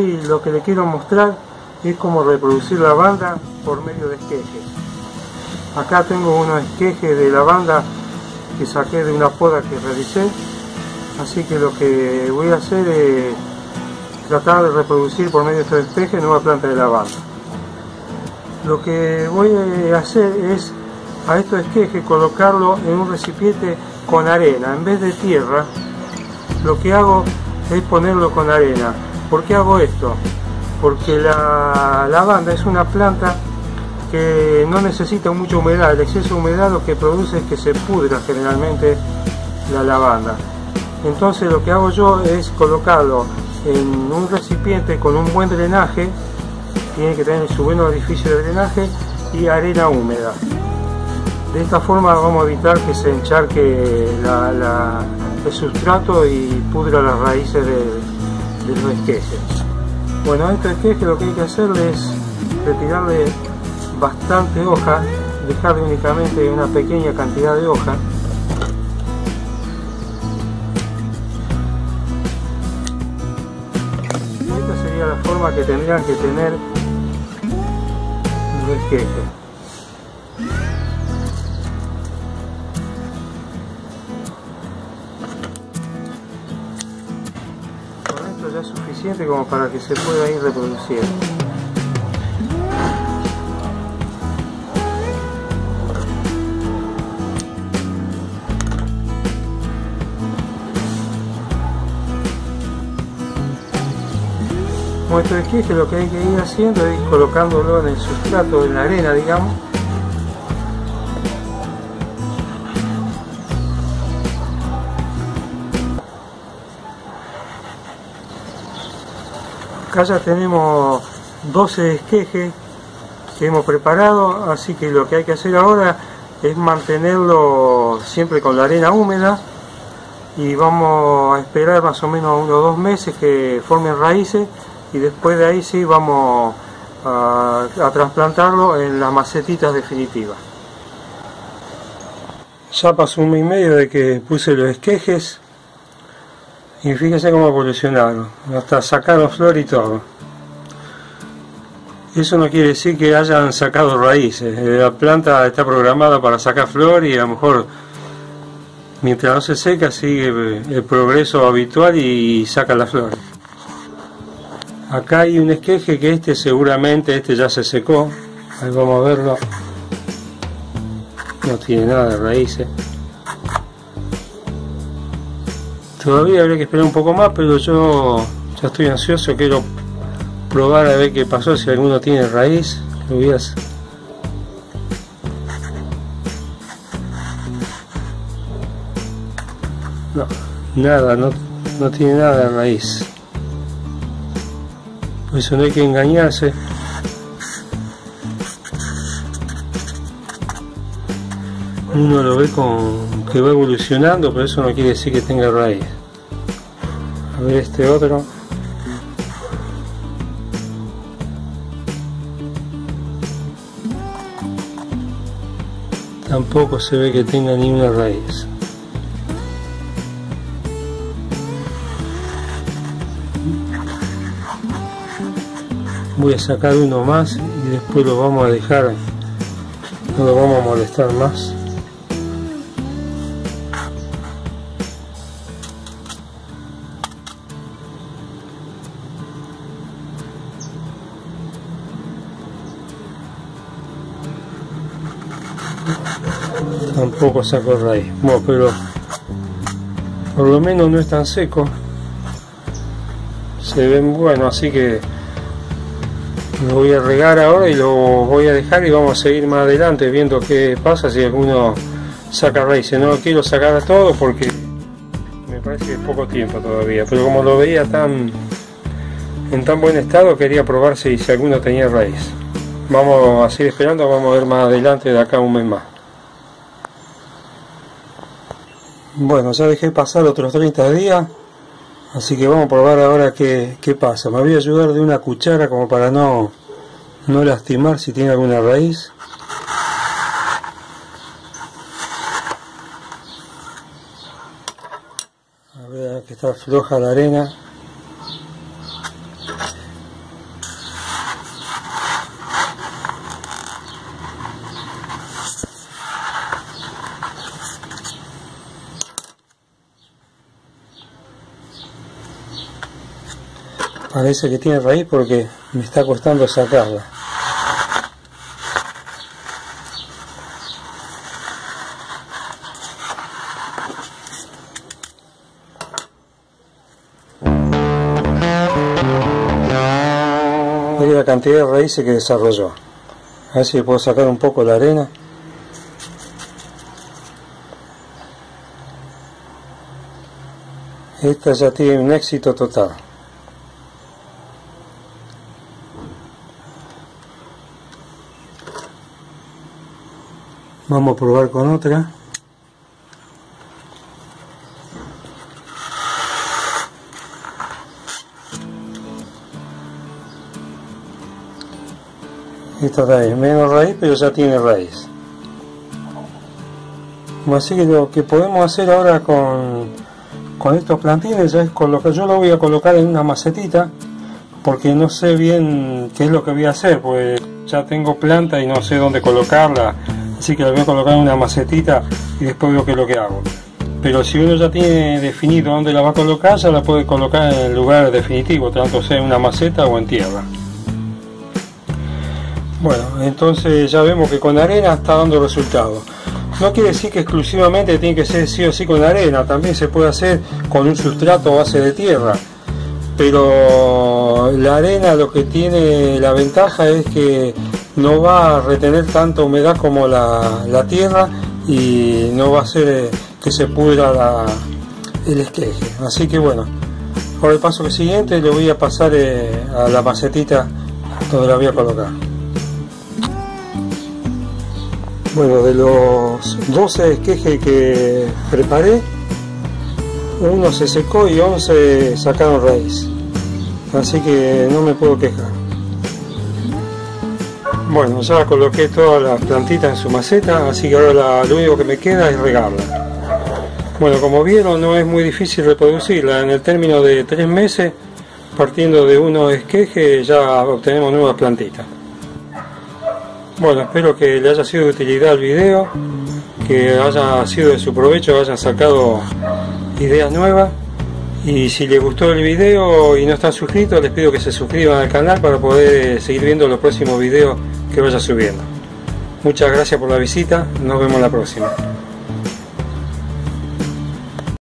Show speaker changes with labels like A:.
A: hoy lo que le quiero mostrar es cómo reproducir lavanda por medio de esquejes. Acá tengo unos esquejes de lavanda que saqué de una poda que realicé, así que lo que voy a hacer es tratar de reproducir por medio de estos esquejes nueva planta de lavanda. Lo que voy a hacer es a estos esquejes colocarlo en un recipiente con arena en vez de tierra lo que hago es ponerlo con arena ¿por qué hago esto? porque la lavanda es una planta que no necesita mucha humedad. El exceso de humedad lo que produce es que se pudra generalmente la lavanda. Entonces lo que hago yo es colocarlo en un recipiente con un buen drenaje. Tiene que tener su buen orificio de drenaje y arena húmeda. De esta forma vamos a evitar que se encharque el sustrato y pudra las raíces de, los esquejes. Bueno, este esqueje lo que hay que hacerle es retirarle bastante hoja, dejarle únicamente una pequeña cantidad de hoja. Esta sería la forma que tendrían que tener los esquejes. Como para que se pueda ir reproduciendo. Esto es que lo que hay que ir haciendo es colocándolo en el sustrato, en la arena, digamos, Acá ya tenemos 12 esquejes que hemos preparado, así que lo que hay que hacer ahora es mantenerlo siempre con la arena húmeda y vamos a esperar más o menos unos dos meses que formen raíces y después de ahí sí vamos a, a trasplantarlo en las macetitas definitivas. Ya pasó un mes y medio de que puse los esquejes y fíjense cómo evolucionaron, hasta sacaron flor y todo. Eso no quiere decir que hayan sacado raíces. Eh, la planta está programada para sacar flor y a lo mejor mientras no se seca sigue el progreso habitual y saca las flores. Acá hay un esqueje que este seguramente este ya se secó. Ahí vamos a verlo. No tiene nada de raíces. Todavía habría que esperar un poco más, pero yo ya estoy ansioso, quiero probar a ver qué pasó, si alguno tiene raíz. Lo voy No, nada, no, no tiene nada de raíz. Por eso no hay que engañarse. Uno lo ve con que va evolucionando, pero eso no quiere decir que tenga raíz. A ver este otro. Tampoco se ve que tenga ni una raíz. Voy a sacar uno más y después lo vamos a dejar, no lo vamos a molestar más. Tampoco saco raíz. Bueno, pero por lo menos no es tan seco. Se ven bueno así que lo voy a regar ahora y lo voy a dejar y vamos a seguir más adelante viendo qué pasa si alguno saca raíces. No quiero sacar a todo porque me parece que es poco tiempo todavía pero como lo veía tan en tan buen estado quería probar si, si alguno tenía raíz vamos a seguir esperando vamos a ver más adelante de acá un mes más Bueno, ya dejé pasar otros 30 días, así que vamos a probar ahora qué, pasa. Me voy a ayudar de una cuchara como para no, no lastimar si tiene alguna raíz. A ver que está floja la arena. Parece que tiene raíz porque me está costando sacarla Mira la cantidad de raíces que desarrolló. A ver si puedo sacar un poco la arena. Esta ya tiene un éxito total. Vamos a probar con otra. Esta raíz, menos raíz, pero ya tiene raíz. Así que lo que podemos hacer ahora con, con estos plantines ya es colocar, yo lo voy a colocar en una macetita porque no sé bien qué es lo que voy a hacer, pues ya tengo planta y no sé dónde colocarla, así que la voy a colocar en una macetita y después veo qué es lo que hago. Pero si uno ya tiene definido dónde la va a colocar, ya la puede colocar en el lugar definitivo, tanto sea en una maceta o en tierra. Bueno, entonces ya vemos que con arena está dando resultados. No quiere decir que exclusivamente tiene que ser sí o sí con arena, también se puede hacer con un sustrato base de tierra. Pero la arena lo que tiene la ventaja es que no va a retener tanta humedad como la, tierra y no va a hacer eh, que se pudra el esqueje. Así que bueno, por el paso siguiente le voy a pasar eh, a la macetita donde la voy a colocar. Bueno, de los 12 esquejes que preparé, uno se secó y 11 sacaron raíz. Así que no me puedo quejar. Bueno, ya coloqué todas las plantitas en su maceta, así que ahora lo único que me queda es regarla. Bueno, como vieron, no es muy difícil reproducirla. En el término de tres meses, partiendo de unos esquejes, ya obtenemos nuevas plantitas. Bueno, espero que le haya sido de utilidad el video, que haya sido de su provecho, hayan sacado ideas nuevas. Y si les gustó el video y no están suscritos, les pido que se suscriban al canal para poder seguir viendo los próximos videos que vaya subiendo. Muchas gracias por la visita, nos vemos la próxima.